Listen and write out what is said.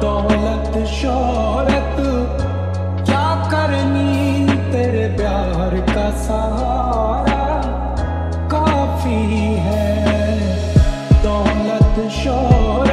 दौलत शोहरत। क्या करनी तेरे प्यार का सहारा? काफ़ी है दौलत शोहरत।